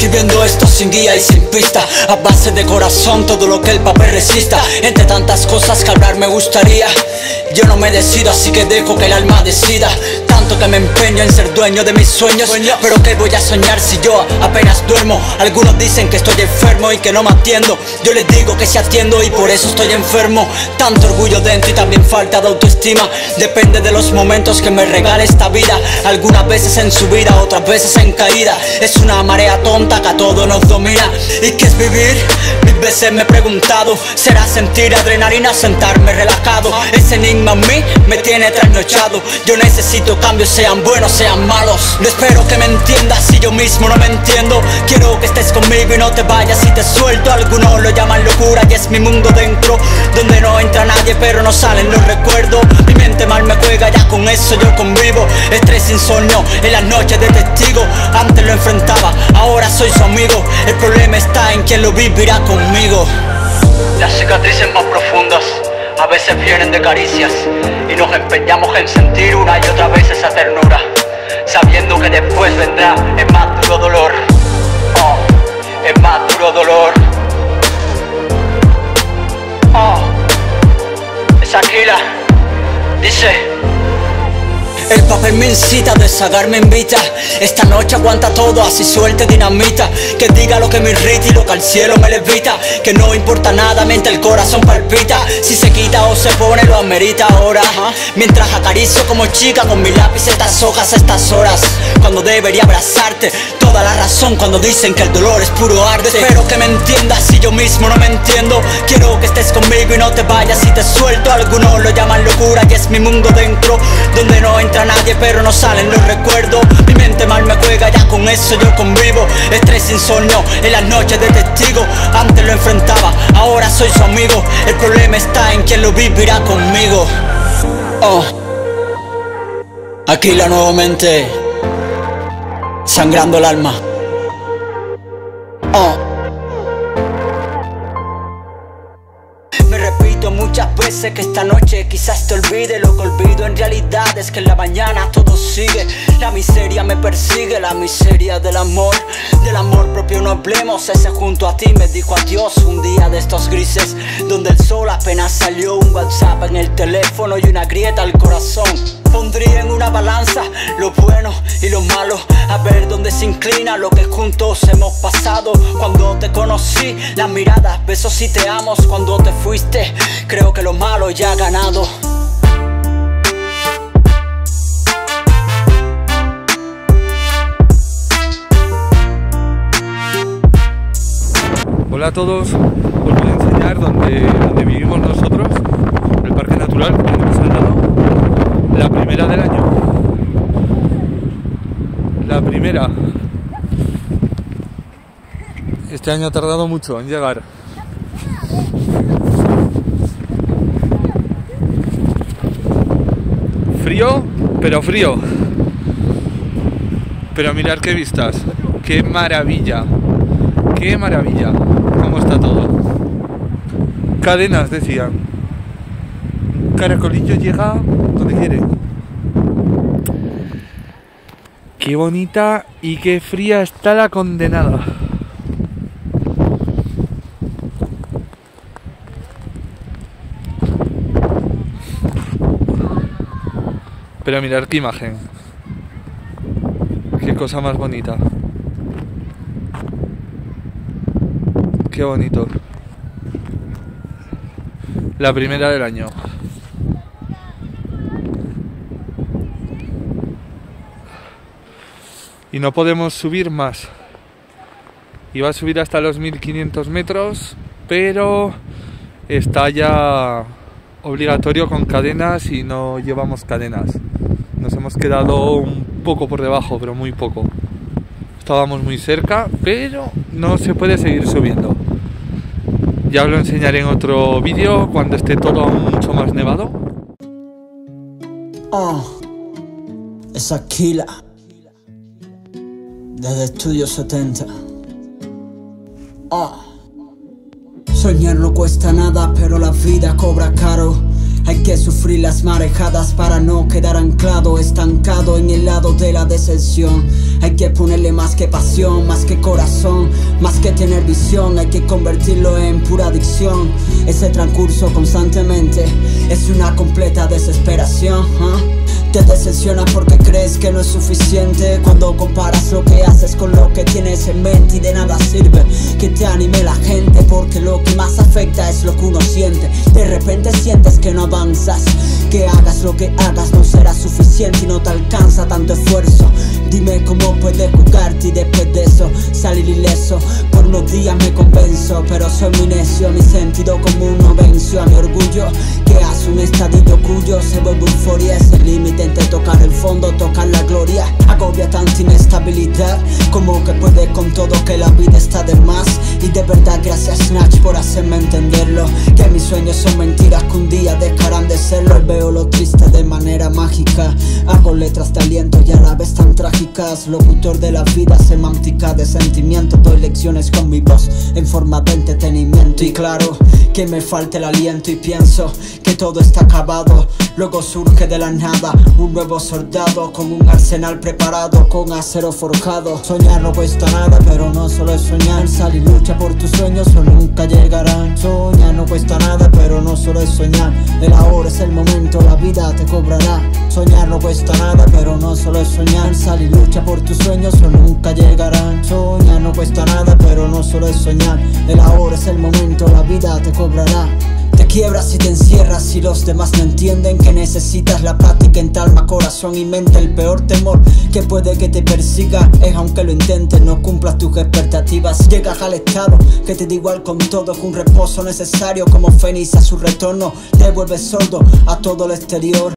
escribiendo esto sin guía y sin pista. A base de corazón todo lo que el papel resista. Entre tantas cosas que hablar me gustaría. Yo no me decido así que dejo que el alma decida Tanto que me empeño en ser dueño de mis sueños. Pero que voy a soñar si yo apenas duermo Algunos dicen que estoy enfermo y que no me atiendo. Yo les digo que sí atiendo y por eso estoy enfermo. Tanto orgullo dentro y también falta de autoestima. Depende de los momentos que me regale esta vida. Algunas veces en subida, otras veces en caída. Es una marea tonta que a todo nos domina. ¿Y qué es vivir? Mil veces me he preguntado ¿Será sentir adrenalina, sentarme relajado? Ese enigma en mí me tiene trasnochado. Yo necesito cambios, sean buenos, sean malos. No espero que me entiendas si yo mismo no me entiendo. Quiero que estés conmigo y no te vayas y te suelto. Algunos lo llaman locura y es mi mundo dentro Donde no entra nadie pero no salen los recuerdos. Mi mente mal me juega, ya con eso yo convivo. Estrés, insomnio, en las noches de testigo. Antes lo enfrentaba, ahora soy su amigo. El problema está en quien lo vivirá conmigo. Las cicatrices más profundas a veces vienen de caricias y nos empeñamos en sentir una y otra vez esa ternura, sabiendo que después vendrá el más duro dolor. Oh, el más duro dolor. Oh, es Aquila, dice. El papel me incita, desagar me invita Esta noche aguanta todo, así suelte dinamita. Que diga lo que me irrita y lo que al cielo me levita Que no importa nada mientras el corazón palpita. Si se quita o se pone lo amerita ahora. Mientras acaricio como chica con mi lápiz estas hojas, estas horas. Cuando debería abrazarte Toda la razón cuando dicen que el dolor es puro arte. Espero que me entiendas si yo mismo no me entiendo. Quiero que estés conmigo y no te vayas si te suelto. Algunos lo llaman locura y es mi mundo dentro Donde no entra nadie pero no salen los recuerdos. Mi mente mal me juega, ya con eso yo convivo. Estrés, insomnio, en las noches de testigo. Antes lo enfrentaba, ahora soy su amigo. El problema está en quien lo vivirá conmigo. Oh. Aquila nuevamente Sangrando el alma. Oh repito muchas veces que esta noche quizás te olvide. Lo que olvido en realidad es que en la mañana todo sigue. La miseria me persigue, la miseria del amor. Del amor propio no hablemos, ese junto a ti me dijo adiós. Un día de estos grises donde el sol apenas salió Un whatsapp en el teléfono y una grieta al corazón. Pondría en una balanza lo bueno y lo malo A ver dónde se inclina lo que juntos hemos pasado. Cuando te conocí, las miradas, besos y te amos. Cuando te fuiste, creo que lo malo ya ha ganado Hola a todos, os voy a enseñar donde, donde vivimos nosotros, el Parque Natural, donde hemos andado, la primera del año. La primera. Este año ha tardado mucho en llegar. Frío, pero frío. Pero mirar qué vistas. Qué maravilla. Qué maravilla. Cómo está todo. Cadenas, decían. Caracolillo llega donde quiere. Qué bonita y qué fría está la condenada. Pero mirar qué imagen. Qué cosa más bonita. Qué bonito. La primera del año. Y no podemos subir más. Iba a subir hasta los 1500 metros, pero está ya obligatorio con cadenas y no llevamos cadenas. Hemos quedado un poco por debajo, pero muy poco. Estábamos muy cerca, pero no se puede seguir subiendo. Ya os lo enseñaré en otro vídeo cuando esté todo mucho más nevado. Oh, es Aquila Desde Estudio 70 Oh Soñar no cuesta nada, pero la vida cobra caro Hay que sufrir las marejadas para no quedar anclado, estancado en el lado de la decepción. Hay que ponerle más que pasión, más que corazón, más que tener visión. Hay que convertirlo en pura adicción. Ese transcurso constantemente es una completa desesperación. ¿ah? Te decepcionas porque crees que no es suficiente Cuando comparas lo que haces con lo que tienes en mente Y de nada sirve que te anime la gente lo que más afecta es lo que uno siente. De repente sientes que no avanzas Que hagas lo que hagas no será suficiente Y no te alcanza tanto esfuerzo. Dime cómo puedes jugarte y después de eso salir ileso. Por unos días me convenzo pero soy muy necio. Mi sentido común no venció a mi orgullo Que hace un estadio cuyo se vuelve euforia. Es el límite Intente tocar el fondo, tocar la gloria. Agobia tanta inestabilidad Como que puede con todo que la vida está de más Y de verdad gracias Snatch por hacerme entenderlo. Que mis sueños son mentiras que un día dejarán de serlo. Veo lo triste de manera mágica. Hago letras de aliento y a la vez tan trágicas. Locutor de la vida semántica de sentimiento. Doy lecciones con mi voz en forma de entretenimiento. Y claro que me falta el aliento. Y pienso que todo está acabado. Luego surge de la nada un nuevo soldado con un arsenal preparado con acero forjado. Soñar no cuesta nada pero no solo es soñar. Sal y lucha por tus sueños o nunca llegarán Soñar no cuesta nada pero no solo es soñar. El ahora es el momento, la vida te cobrará. Soñar no cuesta nada pero no solo es soñar. Sal y lucha por tus sueños o nunca llegarán Soñar no cuesta nada pero no solo es soñar. El ahora es el momento, la vida te cobrará te quiebras y te encierras y los demás no entienden que necesitas la práctica en alma, corazón y mente. El peor temor que puede que te persiga es aunque lo intentes, no cumplas tus expectativas. Llegas al estado que te da igual con todo, que un reposo necesario como Fénix a su retorno te vuelves sordo a todo lo exterior.